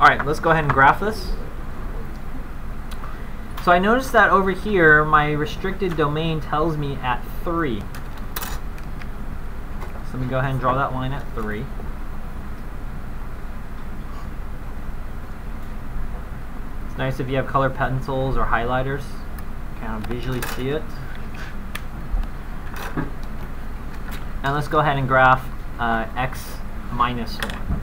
Alright, let's go ahead and graph this. So I noticed that over here, my restricted domain tells me at 3. So let me go ahead and draw that line at 3. It's nice if you have color pencils or highlighters. Kind of visually see it. And let's go ahead and graph uh, x minus 1.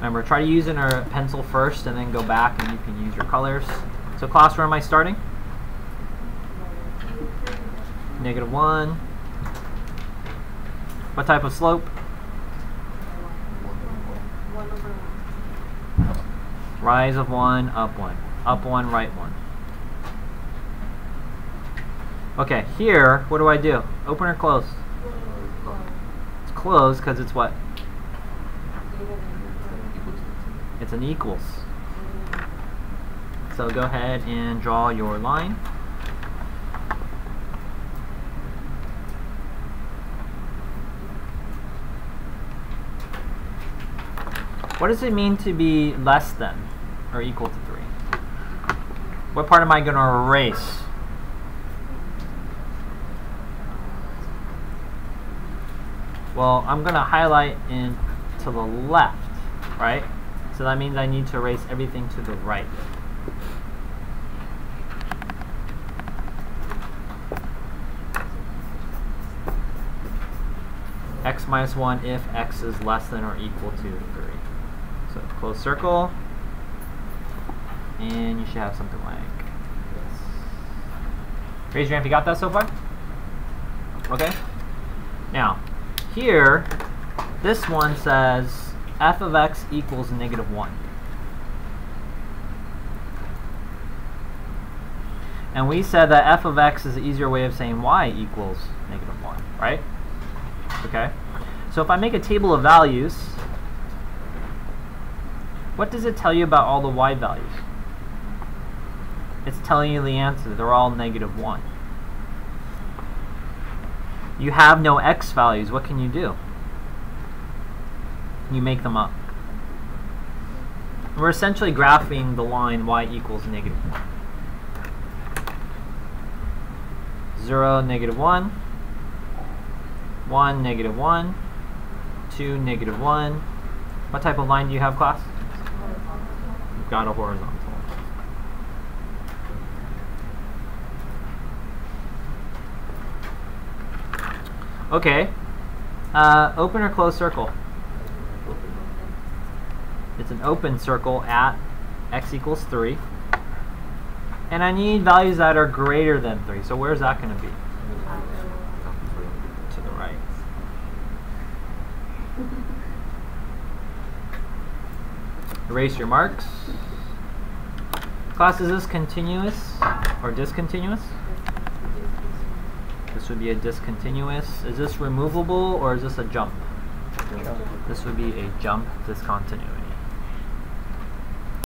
Remember, try to use in a pencil first and then go back and you can use your colors. So class, where am I starting? Negative 1. What type of slope? Rise of 1, up 1. Up 1, right 1. Okay, here, what do I do? Open or close? It's closed because it's what? It's an equals. So go ahead and draw your line. What does it mean to be less than or equal to 3? What part am I going to erase? Well, I'm going to highlight in to the left, right? So that means I need to erase everything to the right. x minus 1 if x is less than or equal to 3. So close circle, and you should have something like this. Raise your hand if you got that so far. Okay? Now, here, this one says f of x equals negative 1. And we said that f of x is an easier way of saying y equals negative 1, right? Okay. So if I make a table of values, what does it tell you about all the y values? It's telling you the answer. They're all negative 1. You have no x values. What can you do? You make them up. We're essentially graphing the line y equals negative 1. 0, negative 1, 1, negative 1, 2, negative 1. What type of line do you have, class? You've got a horizontal. Okay. Uh, open or close circle? It's an open circle at x equals 3. And I need values that are greater than 3. So where's that going to be? To the right. Erase your marks. Class, is this continuous or discontinuous? This would be a discontinuous. Is this removable or is this a jump? This would be a jump discontinuity.